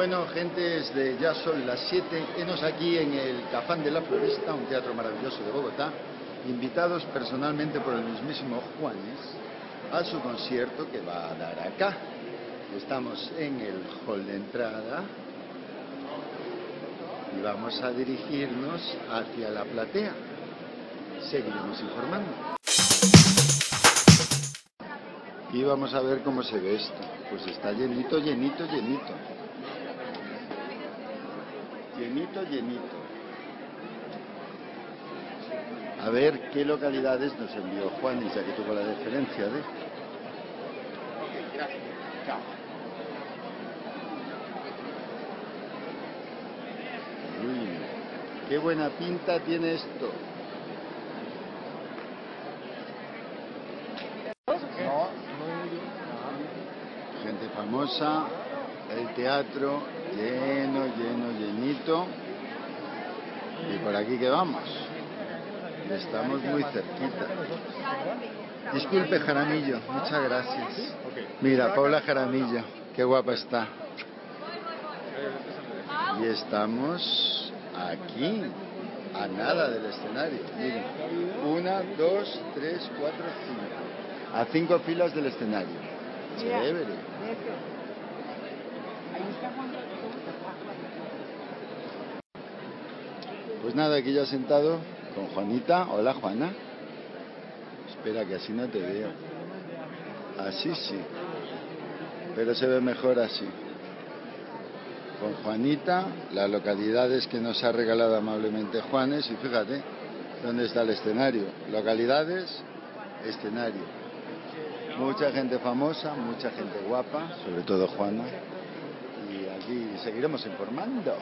Bueno, gentes de Ya son las 7, enos aquí en el Cafán de la Floresta, un teatro maravilloso de Bogotá, invitados personalmente por el mismísimo Juanes a su concierto que va a dar acá. Estamos en el hall de entrada y vamos a dirigirnos hacia la platea. Seguiremos informando. Y vamos a ver cómo se ve esto. Pues está llenito, llenito, llenito. Llenito, llenito. A ver qué localidades nos envió Juan, ya que tuvo la deferencia de... Uy, qué buena pinta tiene esto. Gente famosa, el teatro lleno, lleno, llenito. Y por aquí que vamos. Estamos muy cerquita. Disculpe, Jaramillo, muchas gracias. Mira, Paula Jaramillo, qué guapa está. Y estamos aquí, a nada del escenario. Miren, una, dos, tres, cuatro, cinco. A cinco filas del escenario. Chévere. Pues nada, aquí ya sentado con Juanita. Hola, Juana. Espera, que así no te veo. Así sí. Pero se ve mejor así. Con Juanita, las localidades que nos ha regalado amablemente Juanes. Y fíjate, ¿dónde está el escenario? Localidades, escenario. Mucha gente famosa, mucha gente guapa, sobre todo Juana. Y aquí seguiremos informando.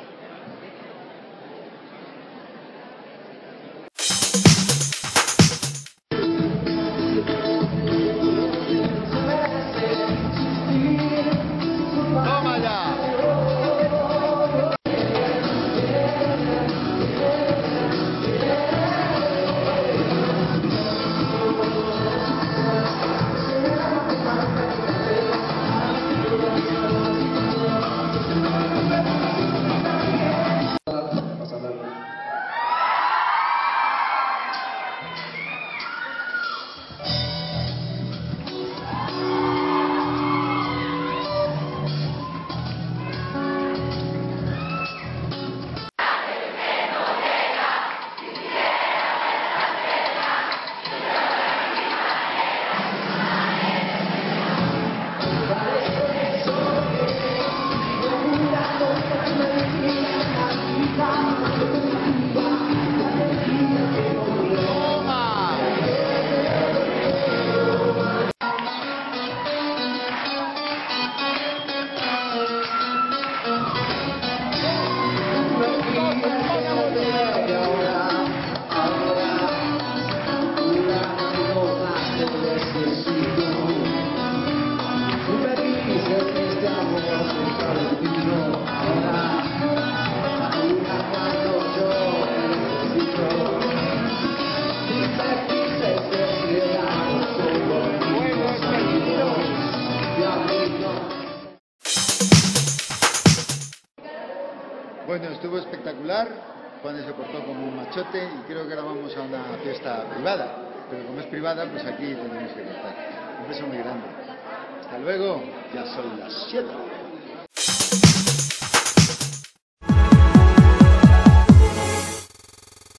Bueno, estuvo espectacular. Juan se portó como un machote y creo que ahora vamos a una fiesta privada. Pero como es privada, pues aquí tenemos que cortar. Un beso muy grande. Hasta luego. Ya son las 7.